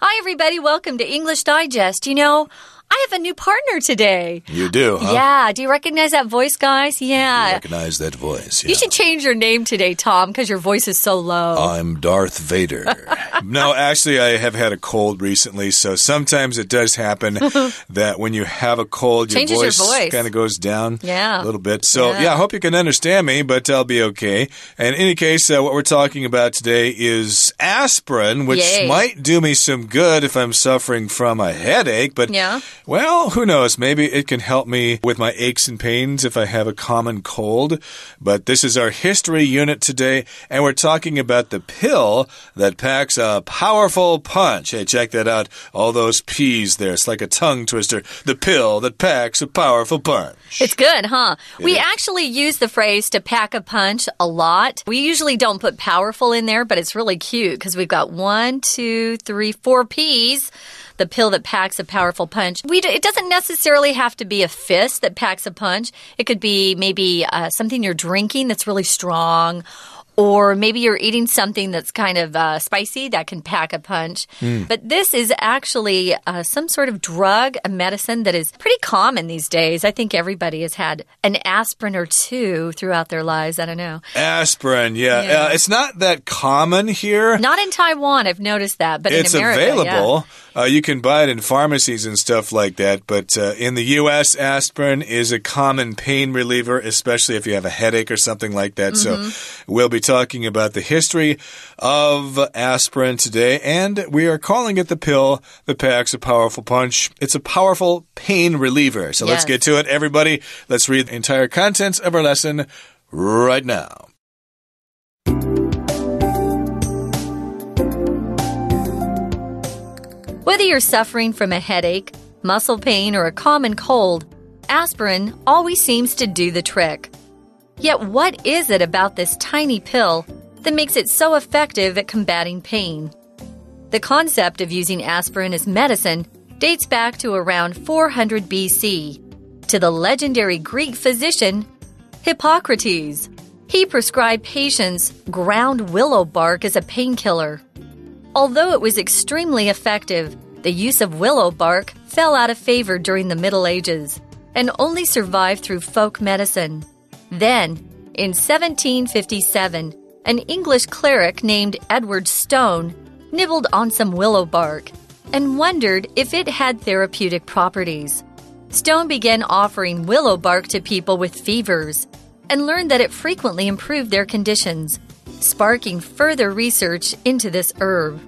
Hi, everybody. Welcome to English Digest. You know, I have a new partner today. You do, huh? Yeah. Do you recognize that voice, guys? Yeah. You recognize that voice. Yeah. You should change your name today, Tom, because your voice is so low. I'm Darth Vader. no, actually, I have had a cold recently, so sometimes it does happen that when you have a cold, your Changes voice, voice. kind of goes down Yeah. a little bit. So, Yeah. yeah. I hope you can understand me, but I'll be okay. And in any case, uh, what we're talking about today is aspirin, which Yay. might do me some good if I'm suffering from a headache, but Yeah. Well, who knows? Maybe it can help me with my aches and pains if I have a common cold. But this is our history unit today, and we're talking about the pill that packs a powerful punch. Hey, check that out. All those P's there. It's like a tongue twister. The pill that packs a powerful punch. It's good, huh? we is. actually use the phrase to pack a punch a lot. We usually don't put powerful in there, but it's really cute because we've got one, two, three, four P's. The pill that packs a powerful punch. We d it doesn't necessarily have to be a fist that packs a punch. It could be maybe uh, something you're drinking that's really strong. Or maybe you're eating something that's kind of uh, spicy that can pack a punch. But this is actually uh, some sort of drug, a medicine that is pretty common these days. I think everybody has had an aspirin or two throughout their lives. I don't know. Aspirin, yeah. Yeah. Uh, it's not that common here. Not in Taiwan, I've noticed that, but it's in America, yeah. Uh, you can buy it in pharmacies and stuff like that. But uh, in the U.S., aspirin is a common pain reliever, especially if you have a headache or something like that. Mm-hmm. So we'll be talking about the history of aspirin today, and we are calling it the pill that packs a powerful punch. It's a powerful pain reliever. So let's get to it, everybody. Let's read the entire contents of our lesson right now. Whether you're suffering from a headache, muscle pain, or a common cold, aspirin always seems to do the trick. Yet, what is it about this tiny pill that makes it so effective at combating pain? The concept of using aspirin as medicine dates back to around 400 BC to the legendary Greek physician Hippocrates. He prescribed patients ground willow bark as a painkiller. Although it was extremely effective, the use of willow bark fell out of favor during the Middle Ages and only survived through folk medicine. Then, in 1757, an English cleric named Edward Stone nibbled on some willow bark and wondered if it had therapeutic properties. Stone began offering willow bark to people with fevers and learned that it frequently improved their conditions, sparking further research into this herb.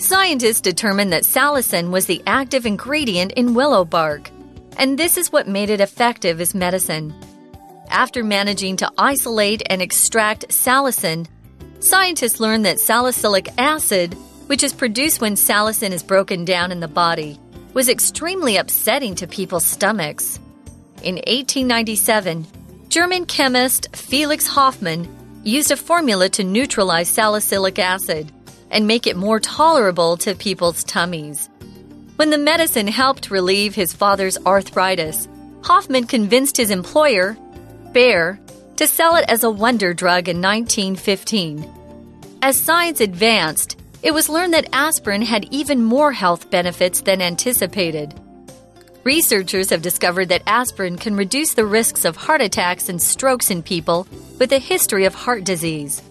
Scientists determined that salicin was the active ingredient in willow bark, and this is what made it effective as medicine. After managing to isolate and extract salicin, scientists learned that salicylic acid, which is produced when salicin is broken down in the body, was extremely upsetting to people's stomachs. In 1897, German chemist Felix Hoffmann used a formula to neutralize salicylic acid and make it more tolerable to people's tummies. When the medicine helped relieve his father's arthritis, Hoffmann convinced his employer, Bayer, to sell it as a wonder drug in 1915. As science advanced, it was learned that aspirin had even more health benefits than anticipated. Researchers have discovered that aspirin can reduce the risks of heart attacks and strokes in people with a history of heart disease.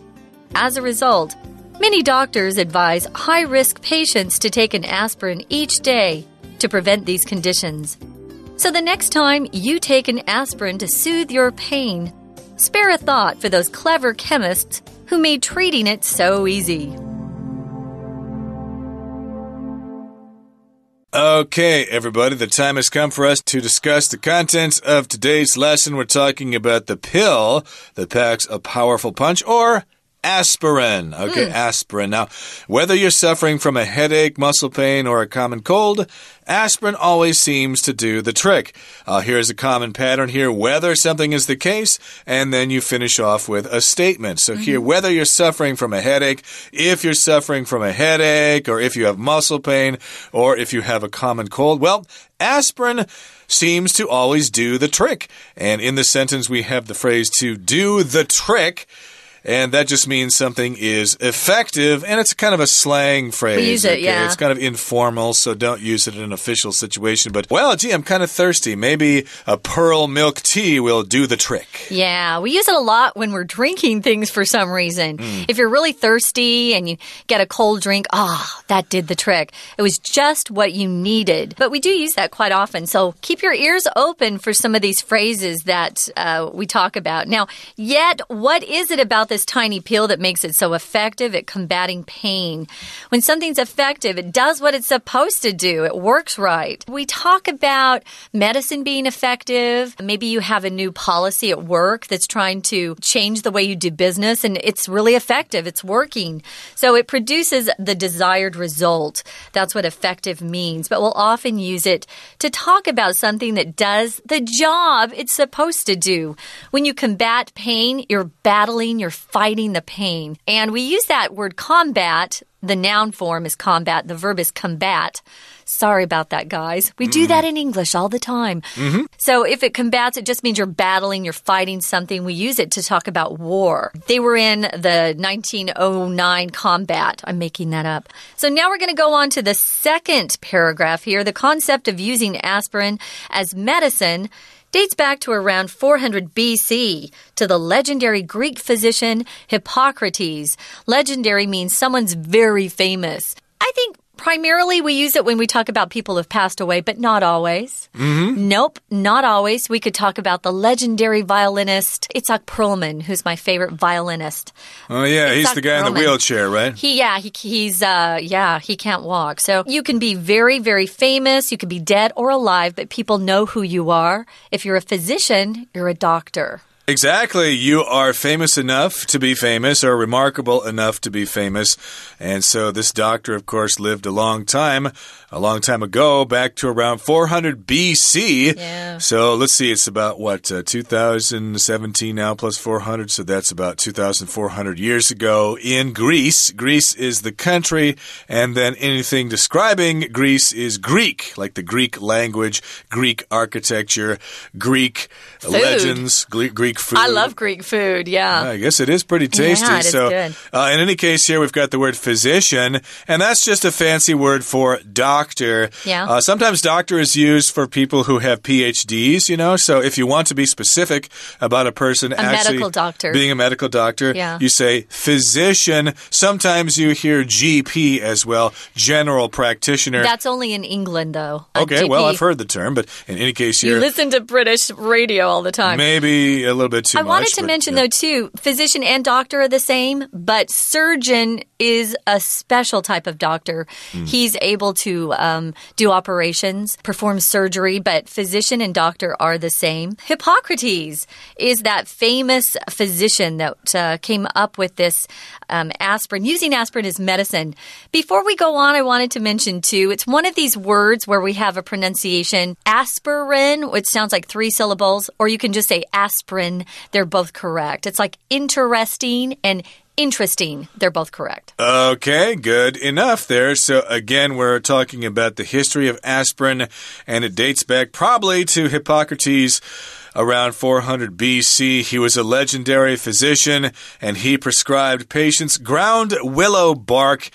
As a result, many doctors advise high risk patients to take an aspirin each day to prevent these conditions. So the next time you take an aspirin to soothe your pain, spare a thought for those clever chemists who made treating it so easy. Okay, everybody, the time has come for us to discuss the contents of today's lesson. We're talking about the pill that packs a powerful punch or aspirin. Okay, aspirin. Now, whether you're suffering from a headache, muscle pain, or a common cold, aspirin always seems to do the trick. Uh, here's a common pattern here whether something is the case, and then you finish off with a statement. So, here, whether you're suffering from a headache, if you're suffering from a headache, or if you have muscle pain, or if you have a common cold, well, aspirin seems to always do the trick. And in the sentence, we have the phrase to do the trick. And that just means something is effective, and it's kind of a slang phrase. We use it, okay? yeah. It's kind of informal, so don't use it in an official situation. But, well, gee, I'm kind of thirsty. Maybe a pearl milk tea will do the trick. Yeah, we use it a lot when we're drinking things for some reason. Mm. If you're really thirsty and you get a cold drink, ah, that did the trick. It was just what you needed. But we do use that quite often. So keep your ears open for some of these phrases that uh, we talk about. Now, yet, what is it about this tiny peel that makes it so effective at combating pain? When something's effective, it does what it's supposed to do, it works right. We talk about medicine being effective. Maybe you have a new policy at work that's trying to change the way you do business, and it's really effective. It's working. So it produces the desired result. That's what effective means. But we'll often use it to talk about something that does the job it's supposed to do. When you combat pain, you're battling, you're fighting the pain. And we use that word combat. The noun form is combat, the verb is combat. Sorry about that, guys. We do that in English all the time. Mm-hmm. So if it combats, it just means you're battling, you're fighting something. We use it to talk about war. They were in the 1909 combat. I'm making that up. So now we're going to go on to the second paragraph here. The concept of using aspirin as medicine dates back to around 400 BC to the legendary Greek physician Hippocrates. Legendary means someone's very famous. I think primarily we use it when we talk about people who've passed away, but not always. Nope, not always. We could talk about the legendary violinist Itzhak Perlman, who's my favorite violinist. Oh, yeah, he's the guy in the Perlman. wheelchair, right? He, yeah, he, he's, uh, yeah, he can't walk. So you can be very, very famous. You could be dead or alive, but people know who you are. If you're a physician, you're a doctor. Exactly. You are famous enough to be famous or remarkable enough to be famous. And so this doctor, of course, lived a long time, a long time ago, back to around 400 BC. Yeah. So let's see, it's about what, uh, 2017 now plus 400. So that's about 2,400 years ago in Greece. Greece is the country. And then anything describing Greece is Greek, like the Greek language, Greek architecture, Greek legends, Greek, food. I love Greek food. Yeah. I guess it is pretty tasty. Yeah, so, good. Uh, in any case, here we've got the word physician, and that's just a fancy word for doctor. Yeah. Uh, sometimes doctor is used for people who have PhDs, you know. So if you want to be specific about a person actually medical doctor. being a medical doctor, Yeah. you say physician. Sometimes you hear GP as well, general practitioner. That's only in England, though. A okay, well, I've heard the term, but in any case, You listen to British radio all the time. maybe a little bit too I much. I wanted to but, mention, yeah. though, too, physician and doctor are the same, but surgeon is a special type of doctor. Hmm. He's able to um, do operations, perform surgery, but physician and doctor are the same. Hippocrates is that famous physician that uh, came up with this um, aspirin, using aspirin as medicine. Before we go on, I wanted to mention, too, it's one of these words where we have a pronunciation aspirin, which sounds like three syllables, or you can just say aspirin. They're both correct. It's like interesting and interesting. They're both correct. Okay, good enough there. So, again, we're talking about the history of aspirin, and it dates back probably to Hippocrates. Around 400 BC, he was a legendary physician and he prescribed patients ground willow bark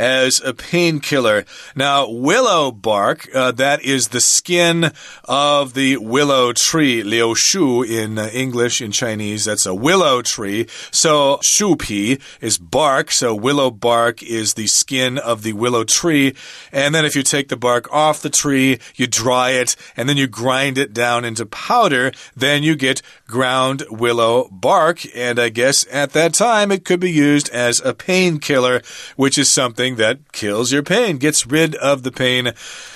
as a painkiller. Now, willow bark, uh, that is the skin of the willow tree, liu shu in uh, English, in Chinese, that's a willow tree. So, shu pi is bark, so willow bark is the skin of the willow tree. And then if you take the bark off the tree, you dry it, and then you grind it down into powder, then you get ground willow bark. And I guess at that time it could be used as a painkiller, which is something that kills your pain, gets rid of the pain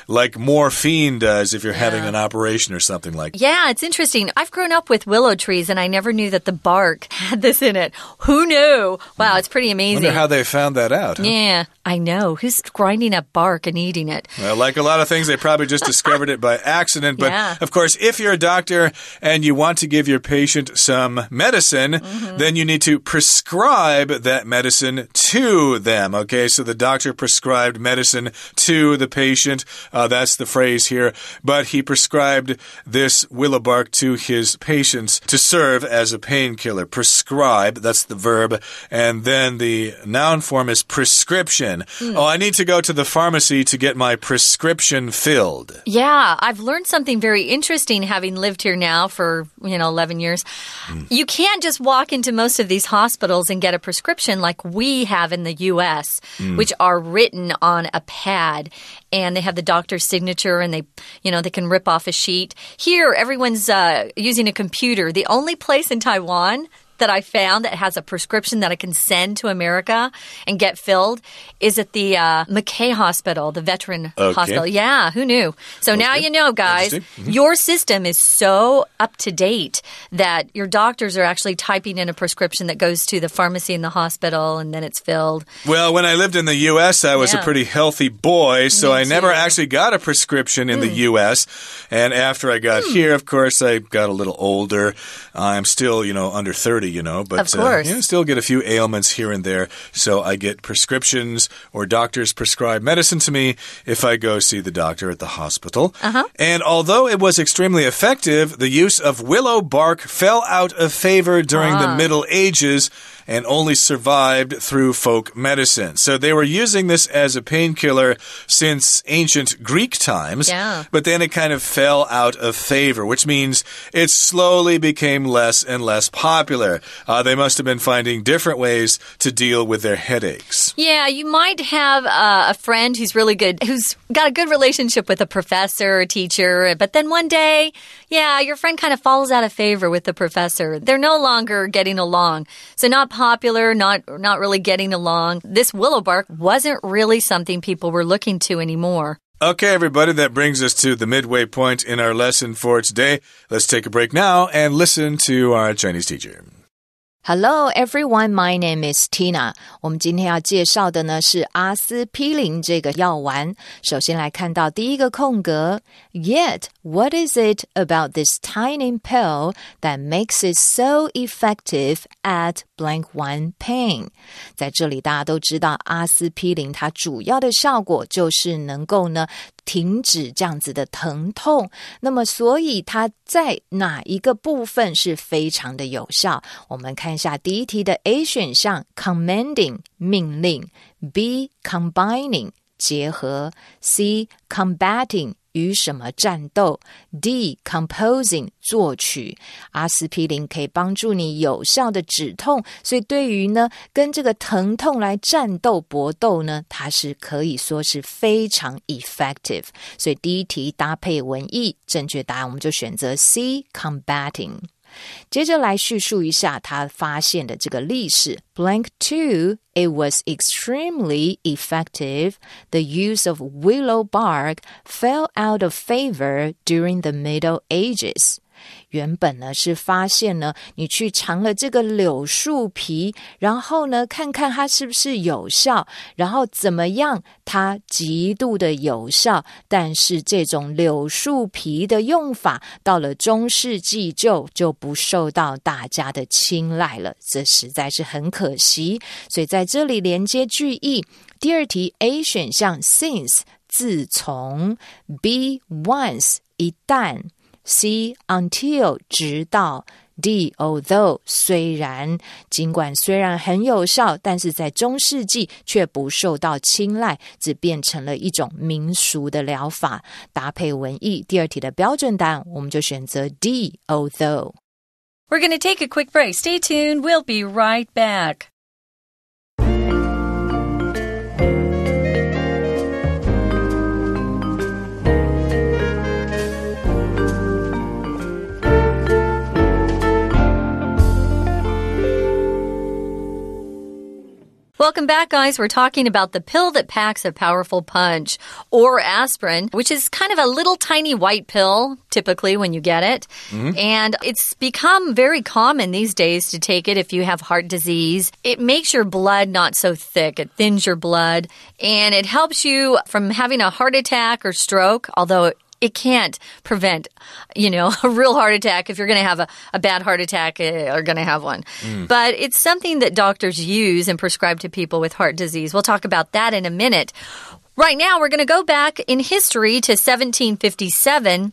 like morphine does if you're having an operation or something like that. Yeah, it's interesting. I've grown up with willow trees and I never knew that the bark had this in it. Who knew? Wow, it's pretty amazing. Wonder how they found that out. huh? yeah, I know. Who's grinding up bark and eating it? Well, like a lot of things, they probably just discovered it by accident. But Yeah. of course, if you're a doctor and you want to give your patient some medicine, Mm-hmm. then you need to prescribe that medicine to them. Okay, so the the doctor prescribed medicine to the patient. Uh, that's the phrase here. But he prescribed this willow bark to his patients to serve as a painkiller. Prescribe, that's the verb. And then the noun form is prescription. Mm. Oh, I need to go to the pharmacy to get my prescription filled. Yeah, I've learned something very interesting having lived here now for, you know, 11 years. Mm. You can't just walk into most of these hospitals and get a prescription like we have in the US, mm. Which are written on a pad and they have the doctor's signature and they, you know, they can rip off a sheet. Here, everyone's uh, using a computer. The only place in Taiwan that I found that has a prescription that I can send to America and get filled is at the uh, Mackay Hospital, the veteran okay. hospital. Yeah, who knew? So okay. now you know, guys, mm -hmm. your system is so up to date that your doctors are actually typing in a prescription that goes to the pharmacy in the hospital and then it's filled. Well, when I lived in the U.S., I was yeah. a pretty healthy boy, so Me I never actually got a prescription in mm. the hmm. U.S. And after I got mm. here, of course, I got a little older. I'm still, you know, under 30 you know, but of course. Uh, you still get a few ailments here and there. So I get prescriptions or doctors prescribe medicine to me if I go see the doctor at the hospital. Uh -huh. And although it was extremely effective, the use of willow bark fell out of favor during ah. the Middle Ages and only survived through folk medicine. So they were using this as a painkiller since ancient Greek times. Yeah. But then it kind of fell out of favor, which means it slowly became less and less popular. Uh, they must have been finding different ways to deal with their headaches. Yeah, you might have uh, a friend who's really good, who's got a good relationship with a professor or teacher, but then one day, yeah, your friend kind of falls out of favor with the professor. They're no longer getting along. So, not popular, not not really getting along. This willow bark wasn't really something people were looking to anymore. Okay, everybody, that brings us to the midway point in our lesson for today. Let's take a break now and listen to our Chinese teacher. Hello, everyone. My name is Tina. 我们今天要介绍的呢是阿司匹林这个药丸。首先来看到第一个空格，Yet what is it about this tiny pill that makes it so effective at blank one pain？在这里大家都知道，阿司匹林它主要的效果就是能够呢 停止这样子的疼痛，那么所以它在哪一个部分是非常的有效？我们看一下第一题的 A 选项，commanding 命令，B combining 结合，C combating。与什么战斗？D composing 作曲，阿司匹林可以帮助你有效的止痛，所以对于呢跟这个疼痛来战斗搏斗呢，它是可以说是非常 effective。所以第一题搭配文意，正确答案我们就选择 C combating。接着来叙述一下他发现的这个历史。Blank two, it was extremely effective. The use of willow bark fell out of favor during the Middle Ages. 原本呢是发现呢，你去尝了这个柳树皮，然后呢看看它是不是有效，然后怎么样，它极度的有效。但是这种柳树皮的用法到了中世纪就就不受到大家的青睐了，这实在是很可惜。所以在这里连接句意，第二题 A 选项 since 自从，B once 一旦。C until 直到 D although 虽然尽管虽然很有效，但是在中世纪却不受到青睐，只变成了一种民俗的疗法。搭配文艺，第二题的标准答案我们就选择 D although。We're going to take a quick break. Stay tuned. We'll be right back. Welcome back, guys. We're talking about the pill that packs a powerful punch, or aspirin, which is kind of a little tiny white pill, typically, when you get it. Mm -hmm. And it's become very common these days to take it if you have heart disease. It makes your blood not so thick, it thins your blood, and it helps you from having a heart attack or stroke, although it can't prevent, you know, a real heart attack if you're going to have a, a bad heart attack eh, or going to have one. But it's something that doctors use and prescribe to people with heart disease. We'll talk about that in a minute. Right now, we're going to go back in history to 1757,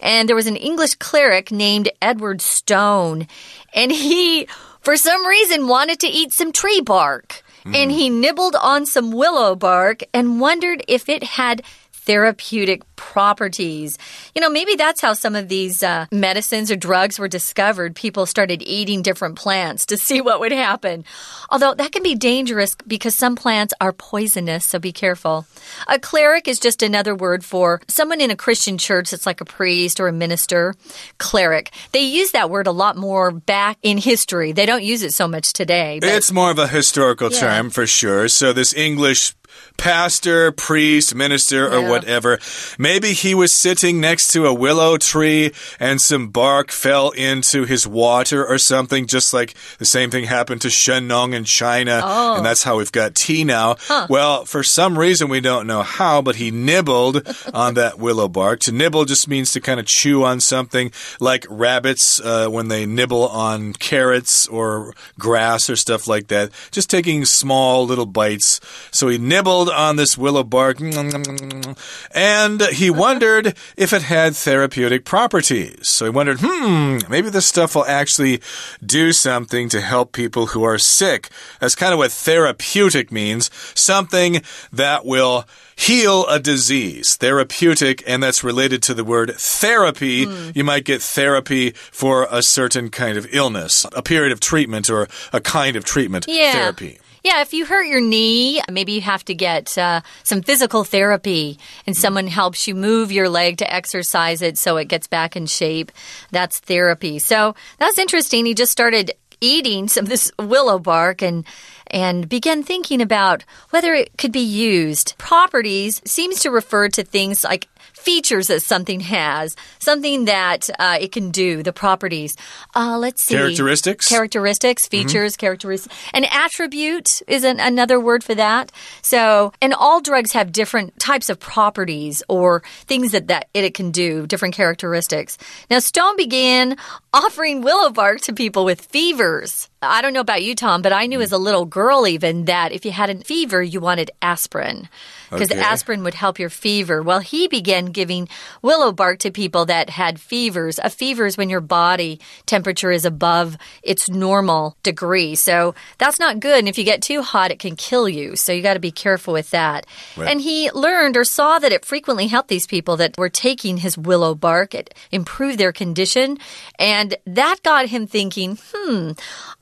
and there was an English cleric named Edward Stone, and he, for some reason, wanted to eat some tree bark. And he nibbled on some willow bark and wondered if it had therapeutic properties. You know, maybe that's how some of these uh, medicines or drugs were discovered. People started eating different plants to see what would happen. Although that can be dangerous because some plants are poisonous, so be careful. A cleric is just another word for someone in a Christian church that's like a priest or a minister. Cleric. They use that word a lot more back in history. They don't use it so much today. but- It's more of a historical Yeah. term for sure. So this English pastor, priest, minister, or Yeah. whatever, maybe he was sitting next to a willow tree and some bark fell into his water or something, just like the same thing happened to Shen Nong in China. Oh. And that's how we've got tea now. Well, for some reason, we don't know how, but he nibbled on that willow bark. To nibble just means to kind of chew on something like rabbits uh, when they nibble on carrots or grass or stuff like that. Just taking small little bites. So he nibbled on this willow bark mm, mm, mm, and he wondered if it had therapeutic properties. So he wondered, hmm, maybe this stuff will actually do something to help people who are sick. That's kind of what therapeutic means something that will heal a disease. Therapeutic, and that's related to the word therapy. Hmm. You might get therapy for a certain kind of illness, a period of treatment or a kind of treatment. Yeah. Therapy. Yeah, if you hurt your knee, maybe you have to get uh, some physical therapy and someone helps you move your leg to exercise it so it gets back in shape. That's therapy. So that's interesting. He just started eating some of this willow bark and and began thinking about whether it could be used. Properties seems to refer to things like features that something has, something that uh, it can do, the properties. Uh, let's see. Characteristics? Characteristics, features, characteristics. An attribute is an, another word for that. So, and all drugs have different types of properties or things that, that it can do, different characteristics. Now, Stone began offering willow bark to people with fevers. I don't know about you, Tom, but I knew as a little girl even that if you had a fever, you wanted aspirin because Okay. aspirin would help your fever. Well, he began giving willow bark to people that had fevers. A fever is when your body temperature is above its normal degree. So that's not good. And if you get too hot, it can kill you. So you got to be careful with that. Right. And he learned or saw that it frequently helped these people that were taking his willow bark. It improved their condition. And that got him thinking, hmm,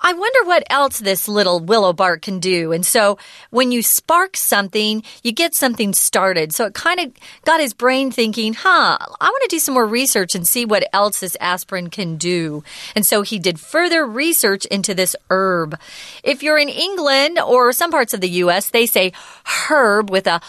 I wonder what else this little willow bark can do. And so when you spark something, you get something started. So it kind of got his brain thinking, huh, I want to do some more research and see what else this aspirin can do. And so he did further research into this herb. If you're in England or some parts of the US, they say herb with a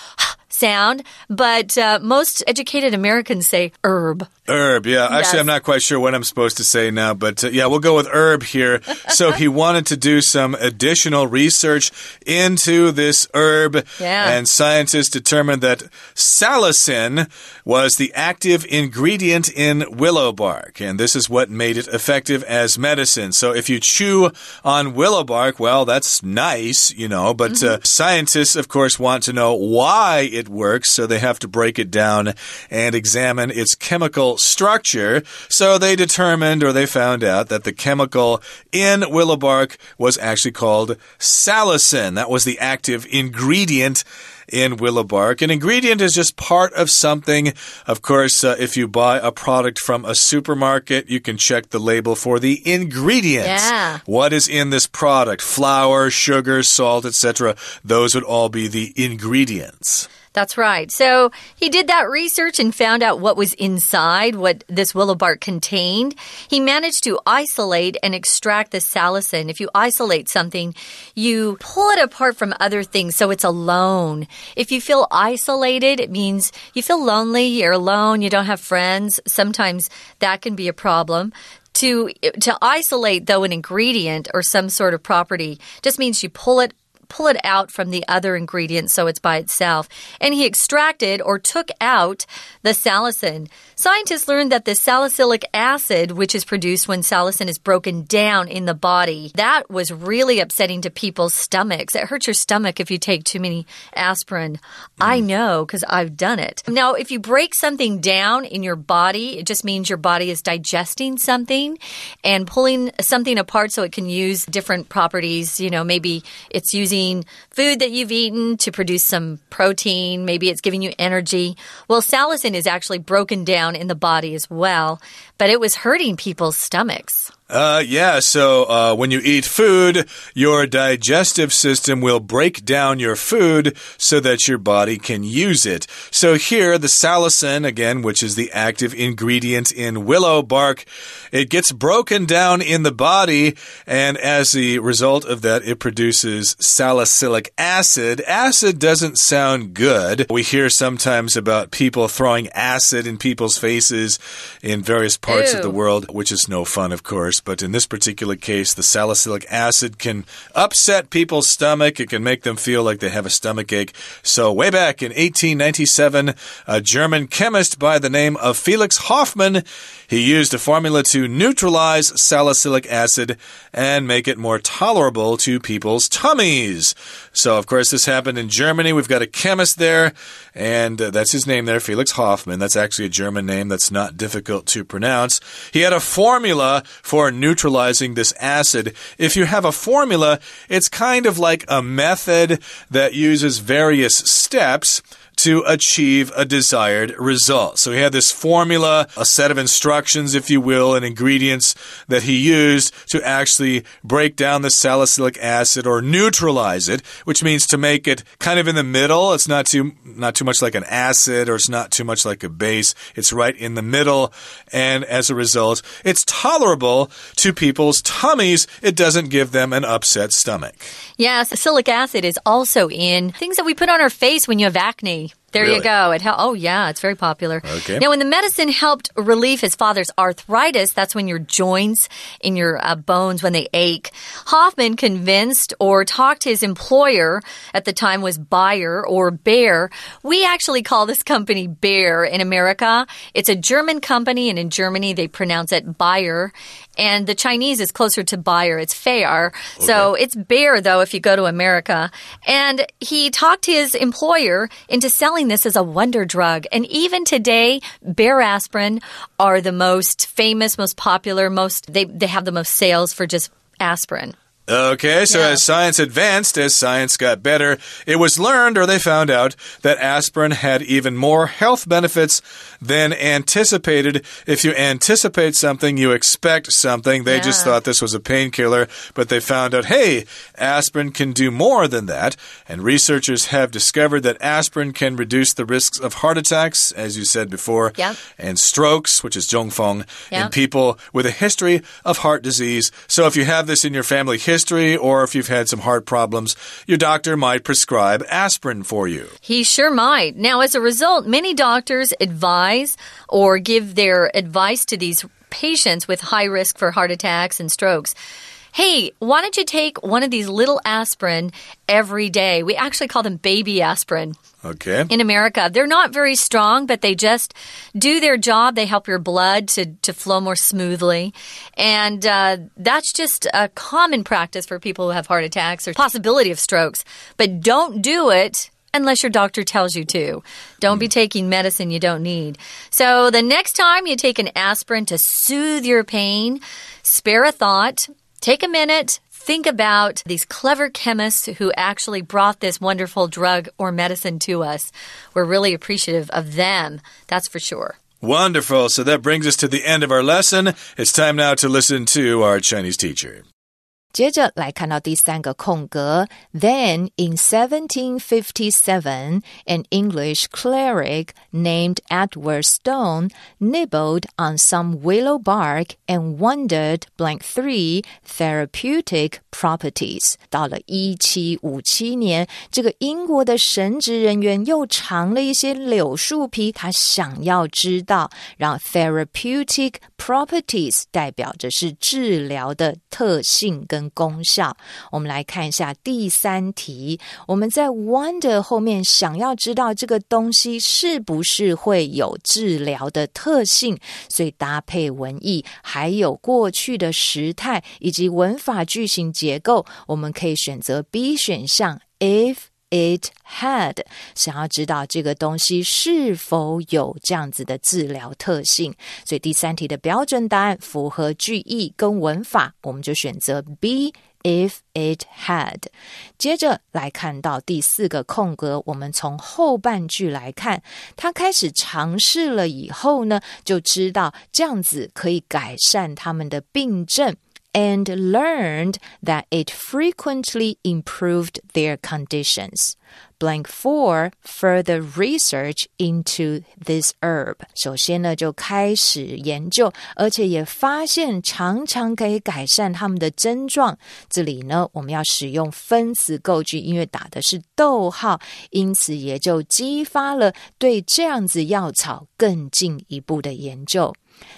sound, but uh, most educated Americans say herb. Herb, yeah. Actually, I'm not quite sure what I'm supposed to say now, but uh, yeah, we'll go with herb here. so he wanted to do some additional research into this herb, Yeah. and scientists determined that salicin was the active ingredient in willow bark, and this is what made it effective as medicine. So if you chew on willow bark, well, that's nice, you know, but uh, scientists, of course, want to know why it works, so they have to break it down and examine its chemical structure. So they determined or they found out that the chemical in willow bark was actually called salicin. That was the active ingredient in willow bark. An ingredient is just part of something. Of course, uh, if you buy a product from a supermarket, you can check the label for the ingredients. Yeah. What is in this product? Flour, sugar, salt, etc. Those would all be the ingredients. That's right. So he did that research and found out what was inside, what this willow bark contained. He managed to isolate and extract the salicin. If you isolate something, you pull it apart from other things so it's alone. If you feel isolated, it means you feel lonely, you're alone, you don't have friends. Sometimes that can be a problem. To to isolate though an ingredient or some sort of property just means you pull it pull it out from the other ingredients so it's by itself. And he extracted or took out the salicin. Scientists learned that the salicylic acid, which is produced when salicin is broken down in the body, that was really upsetting to people's stomachs. It hurts your stomach if you take too many aspirin. Mm. I know because I've done it. Now, if you break something down in your body, it just means your body is digesting something and pulling something apart so it can use different properties. You know, maybe it's using food that you've eaten to produce some protein, maybe it's giving you energy. Well, salicin is actually broken down in the body as well, but it was hurting people's stomachs. Uh, yeah, so uh, when you eat food, your digestive system will break down your food so that your body can use it. So here, the salicin, again, which is the active ingredient in willow bark, it gets broken down in the body, and as a result of that, it produces salicylic acid. Acid doesn't sound good. We hear sometimes about people throwing acid in people's faces in various parts Ew. of the world, which is no fun, of course but in this particular case, the salicylic acid can upset people's stomach. It can make them feel like they have a stomach ache. So, way back in 1897, a German chemist by the name of Felix Hoffmann, he used a formula to neutralize salicylic acid and make it more tolerable to people's tummies. So, of course, this happened in Germany. We've got a chemist there, and uh, that's his name there, Felix Hoffmann. That's actually a German name that's not difficult to pronounce. He had a formula for neutralizing this acid. If you have a formula, it's kind of like a method that uses various steps to achieve a desired result. So he had this formula, a set of instructions, if you will, and ingredients that he used to actually break down the salicylic acid or neutralize it, which means to make it kind of in the middle. It's not too not too much like an acid or it's not too much like a base. It's right in the middle, and as a result, it's tolerable to people's tummies. It doesn't give them an upset stomach. Yeah, salicylic acid is also in things that we put on our face when you have acne. There really? you go. It oh yeah, it's very popular. Okay. Now, when the medicine helped relieve his father's arthritis, that's when your joints in your uh, bones when they ache. Hoffmann convinced or talked his employer at the time was Bayer or Bayer. We actually call this company Bayer in America. It's a German company, and in Germany they pronounce it Bayer. And the Chinese is closer to Bayer. It's Fair. Okay. So it's Bayer though if you go to America. And he talked his employer into selling this as a wonder drug. And even today, Bayer aspirin are the most famous, most popular, most, they, they have the most sales for just aspirin. Okay, so yeah. as science advanced, as science got better, it was learned or they found out that aspirin had even more health benefits than anticipated. If you anticipate something, you expect something. They yeah. just thought this was a painkiller, but they found out, hey, aspirin can do more than that. And researchers have discovered that aspirin can reduce the risks of heart attacks, as you said before, and strokes, which is zhongfeng, in people with a history of heart disease. So if you have this in your family history, history or if you've had some heart problems, your doctor might prescribe aspirin for you. He sure might. Now, as a result, many doctors advise or give their advice to these patients with high risk for heart attacks and strokes hey, why don't you take one of these little aspirin every day? We actually call them baby aspirin. Okay. In America, they're not very strong, but they just do their job. They help your blood to, to flow more smoothly. And uh, that's just a common practice for people who have heart attacks or possibility of strokes. But don't do it unless your doctor tells you to. Don't be taking medicine you don't need. So the next time you take an aspirin to soothe your pain, spare a thought Take a minute, think about these clever chemists who actually brought this wonderful drug or medicine to us. We're really appreciative of them, that's for sure. Wonderful. So that brings us to the end of our lesson. It's time now to listen to our Chinese teacher. 接着来看到第三个空格。Then in 1757, an English cleric named Edward Stone nibbled on some willow bark and wondered blank three therapeutic properties。到了一七五七年，这个英国的神职人员又尝了一些柳树皮，他想要知道，让 therapeutic properties 代表着是治疗的特性跟 功效。我们来看一下第三题，我们在 wonder 后面想要知道这个东西是不是会有治疗的特性，所以搭配文意，还有过去的时态以及文法句型结构，我们可以选择 B 选项，if。It had 想要知道这个东西是否有这样子的治疗特性，所以第三题的标准答案符合句意跟文法，我们就选择 B。If it had，接着来看到第四个空格，我们从后半句来看，他开始尝试了以后呢，就知道这样子可以改善他们的病症。and learned that it frequently improved their conditions. Blank four further research into this herb。首先呢，就开始研究，而且也发现常常可以改善他们的症状。这里呢，我们要使用分词构句，因为打的是逗号，因此也就激发了对这样子药草更进一步的研究。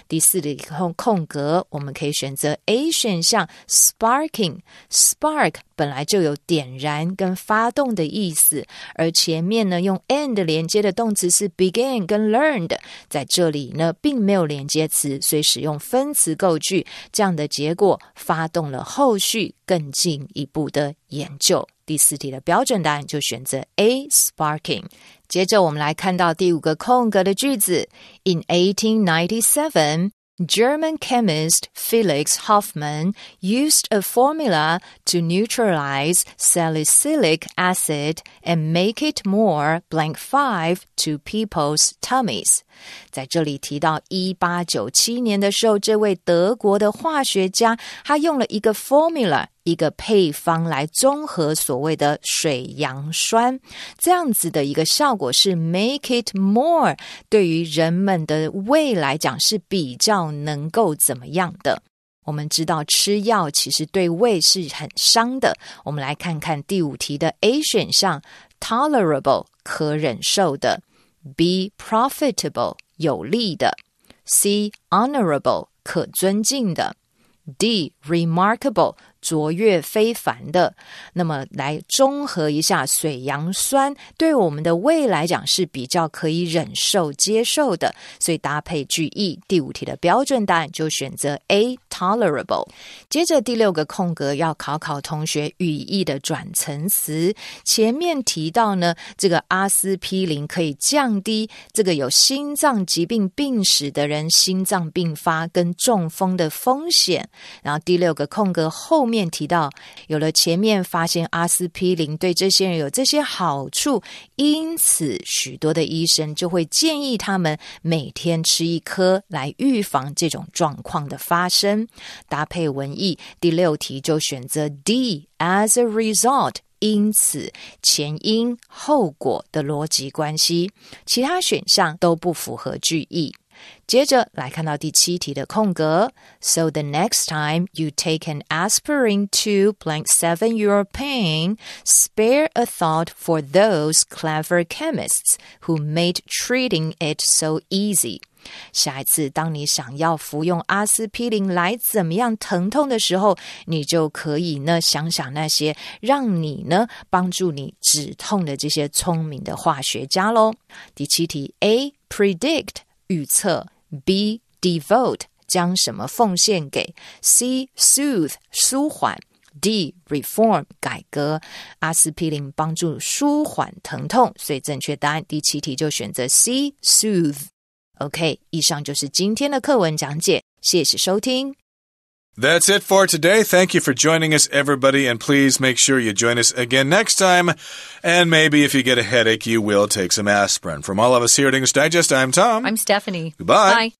第四的空空格，我们可以选择 A 选项，sparking。spark 本来就有点燃跟发动的意思，而前面呢用 and 连接的动词是 began 跟 learned，在这里呢并没有连接词，所以使用分词构句，这样的结果发动了后续更进一步的研究。第四题的标准答案就选择 A sparking。接着我们来看到第五个空格的句子。In 1897, German chemist Felix Hoffmann used a formula to neutralize salicylic acid and make it more blank 5 to people's tummies. 在这里提到一八九七年的时候，这位德国的化学家他用了一个 formula 一个配方来综合所谓的水杨酸，这样子的一个效果是 make it more 对于人们的胃来讲是比较能够怎么样的？我们知道吃药其实对胃是很伤的。我们来看看第五题的 A 选项 tolerable 可忍受的。B profitable 有利的，C honorable 可尊敬的，D remarkable 卓越非凡的，那么来综合一下，水杨酸对我们的胃来讲是比较可以忍受接受的，所以搭配句意，第五题的标准答案就选择 A tolerable。接着第六个空格要考考同学语义的转层词，前面提到呢，这个阿司匹林可以降低这个有心脏疾病病史的人心脏病发跟中风的风险，然后第六个空格后面。面提到，有了前面发现阿司匹林对这些人有这些好处，因此许多的医生就会建议他们每天吃一颗来预防这种状况的发生。搭配文意，第六题就选择 D as a result，因此前因后果的逻辑关系，其他选项都不符合句意。接着来看到第七题的空格。So the next time you take an aspirin to blank seven your pain, spare a thought for those clever chemists who made treating it so easy. 下一次，当你想要服用阿司匹林来怎么样疼痛的时候，你就可以呢想想那些让你呢帮助你止痛的这些聪明的化学家喽。第七题，A predict 预测；B devote 将什么奉献给；C soothe 舒缓；D reform 改革。阿司匹林帮助舒缓疼痛，所以正确答案第七题就选择 C soothe。OK，以上就是今天的课文讲解，谢谢收听。That's it for today. Thank you for joining us, everybody, and please make sure you join us again next time. And maybe if you get a headache, you will take some aspirin. From all of us here at English Digest, I'm Tom. I'm Stephanie. Goodbye. Bye.